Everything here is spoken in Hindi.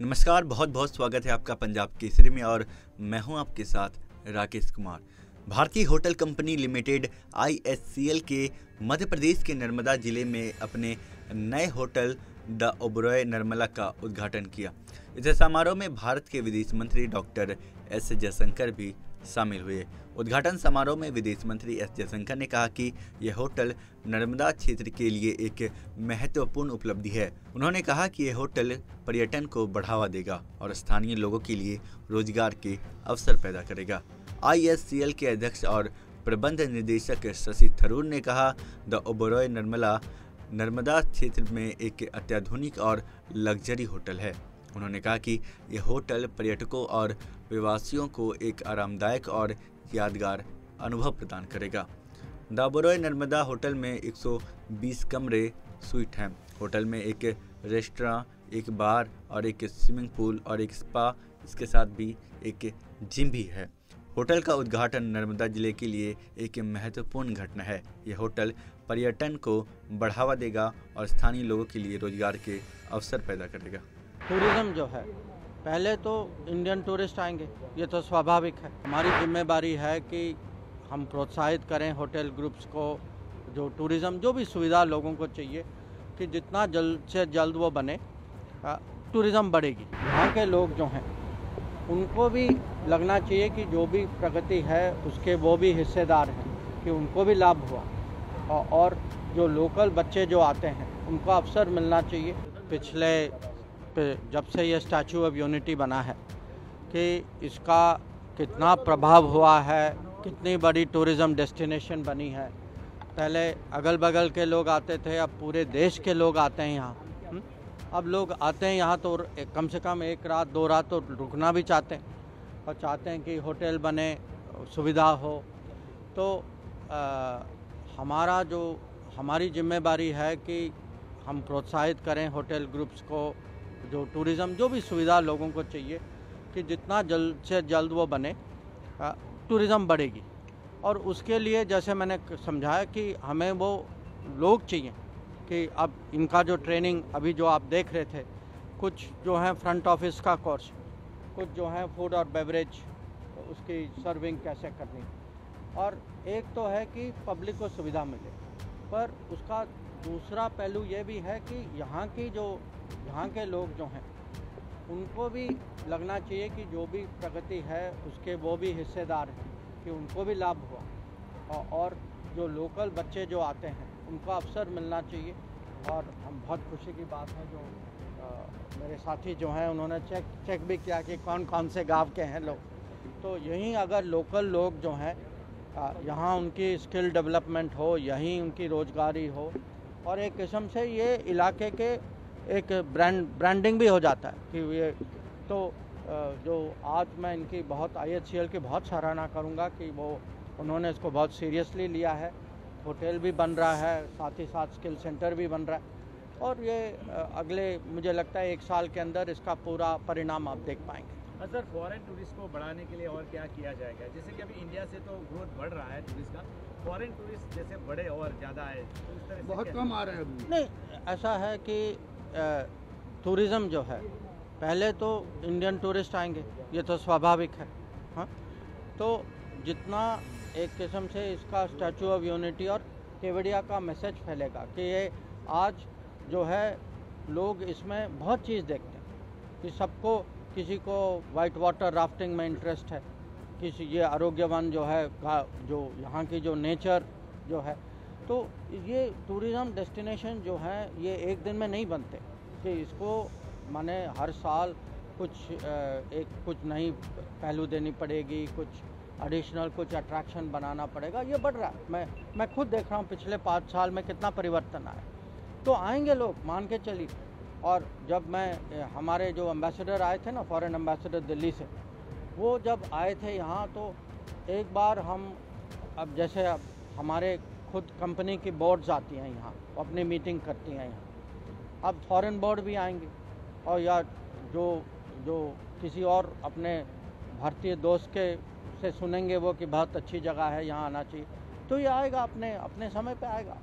नमस्कार बहुत बहुत स्वागत है आपका पंजाब केसरी में और मैं हूँ आपके साथ राकेश कुमार। भारतीय होटल कंपनी लिमिटेड आईएससीएल के मध्य प्रदेश के नर्मदा ज़िले में अपने नए होटल द ओबरॉय नर्मला का उद्घाटन किया। इस समारोह में भारत के विदेश मंत्री डॉक्टर एस जयशंकर भी शामिल हुए। उद्घाटन समारोह में विदेश मंत्री एस जयशंकर ने कहा कि यह होटल नर्मदा क्षेत्र के लिए एक महत्वपूर्ण उपलब्धि है। उन्होंने कहा कि यह होटल पर्यटन को बढ़ावा देगा और स्थानीय लोगों के लिए रोज़गार के अवसर पैदा करेगा। आईएससीएल के अध्यक्ष और प्रबंध निदेशक शशि थरूर ने कहा, द ओबरॉय नर्मला, नर्मदा क्षेत्र में एक अत्याधुनिक और लग्जरी होटल है। उन्होंने कहा कि यह होटल पर्यटकों और प्रवासियों को एक आरामदायक और यादगार अनुभव प्रदान करेगा। दाबरोय नर्मदा होटल में 120 कमरे स्वीट हैं। होटल में एक रेस्टोरें एक बार और एक स्विमिंग पूल और एक स्पा, इसके साथ भी एक जिम भी है। होटल का उद्घाटन नर्मदा ज़िले के लिए एक महत्वपूर्ण घटना है। यह होटल पर्यटन को बढ़ावा देगा और स्थानीय लोगों के लिए रोज़गार के अवसर पैदा करेगा। टूरिज़्म जो है, पहले तो इंडियन टूरिस्ट आएँगे, ये तो स्वाभाविक है। हमारी ज़िम्मेदारी है कि हम प्रोत्साहित करें होटल ग्रुप्स को, जो टूरिज़्म, जो भी सुविधा लोगों को चाहिए, कि जितना जल्द से जल्द वो बने टूरिज़्म बढ़ेगी। यहाँ के लोग जो हैं, उनको भी लगना चाहिए कि जो भी प्रगति है, उसके वो भी हिस्सेदार हैं, कि उनको भी लाभ हुआ। और जो लोकल बच्चे जो आते हैं, उनको अवसर मिलना चाहिए। पिछले पे जब से ये स्टैचू ऑफ़ यूनिटी बना है कि इसका कितना प्रभाव हुआ है कितनी बड़ी टूरिज़्म डेस्टिनेशन बनी है। पहले अगल बगल के लोग आते थे अब पूरे देश के लोग आते हैं यहाँ। हम्म? अब लोग आते हैं यहाँ तो कम से कम एक रात दो रात तो रुकना भी चाहते हैं और चाहते हैं कि होटल बने सुविधा हो। तो आ, हमारा जो हमारी ज़िम्मेदारी है कि हम प्रोत्साहित करें होटल ग्रुप्स को जो टूरिज़्म जो भी सुविधा लोगों को चाहिए कि जितना जल्द से जल्द वो बने टूरिज़्म बढ़ेगी। और उसके लिए जैसे मैंने समझाया कि हमें वो लोग चाहिए कि अब इनका जो ट्रेनिंग अभी जो आप देख रहे थे, कुछ जो है फ्रंट ऑफ़िस का कोर्स कुछ जो है फ़ूड और बेवरेज उसकी सर्विंग कैसे करनी। और एक तो है कि पब्लिक को सुविधा मिले। पर उसका दूसरा पहलू ये भी है कि यहाँ की जो यहाँ के लोग जो हैं उनको भी लगना चाहिए कि जो भी प्रगति है उसके वो भी हिस्सेदार हैं कि उनको भी लाभ हुआ। और जो लोकल बच्चे जो आते हैं उनको अवसर मिलना चाहिए। और हम बहुत खुशी की बात है जो आ, मेरे साथी जो हैं उन्होंने चेक चेक भी किया कि कौन कौन से गाँव के हैं लोग। तो यहीं अगर लोकल लोग जो हैं यहाँ उनकी स्किल डेवलपमेंट हो, यहीं उनकी रोज़गारी हो। और एक किस्म से ये इलाके के एक ब्रांड, ब्रांडिंग भी हो जाता है कि ये तो जो आज मैं इनकी बहुत आईएचसीएल की बहुत सराहना करूँगा कि वो, उन्होंने इसको बहुत सीरियसली लिया है। होटल भी बन रहा है, साथ ही साथ स्किल सेंटर भी बन रहा है। और ये अगले, मुझे लगता है एक साल के अंदर इसका पूरा परिणाम आप देख पाएँगे। सर फॉरेन टूरिस्ट को बढ़ाने के लिए और क्या किया जाएगा? जैसे कि अभी इंडिया से तो ग्रोथ बढ़ रहा है टूरिस्ट का। फॉरेन टूरिस्ट जैसे बढ़े और ज़्यादा आए तो बहुत कम आ रहे हैं नहीं ऐसा है कि टूरिज़्म जो है पहले तो इंडियन टूरिस्ट आएँगे ये तो स्वाभाविक है हाँ? तो जितना एक किस्म से इसका स्टैचू ऑफ़ यूनिटी और केवड़िया का मैसेज फैलेगा कि ये आज जो है लोग इसमें बहुत चीज़ देखते हैं कि सबको किसी को वाइट वाटर राफ्टिंग में इंटरेस्ट है, किसी ये आरोग्यवान जो है जो यहाँ की जो नेचर जो है तो ये टूरिज़्म डेस्टिनेशन जो है, ये एक दिन में नहीं बनते। कि इसको माने हर साल कुछ एक कुछ नई पहलू देनी पड़ेगी, कुछ एडिशनल कुछ अट्रैक्शन बनाना पड़ेगा। ये बढ़ रहा है। मैं मैं खुद देख रहा हूँ पिछले पाँच साल में कितना परिवर्तन आया। तो आएँगे लोग, मान के चलिए। और जब मैं हमारे जो एम्बेसडर आए थे ना फॉरेन एम्बेसडर दिल्ली से, वो जब आए थे यहाँ तो एक बार हम, अब जैसे अब हमारे खुद कंपनी की बोर्ड्स आती हैं यहाँ अपनी मीटिंग करती हैं यहाँ। अब फॉरेन बोर्ड भी आएँगे, और या जो जो किसी और अपने भारतीय दोस्त के, से सुनेंगे वो कि बहुत अच्छी जगह है, यहाँ आना चाहिए तो ये आएगा अपने अपने समय पे आएगा।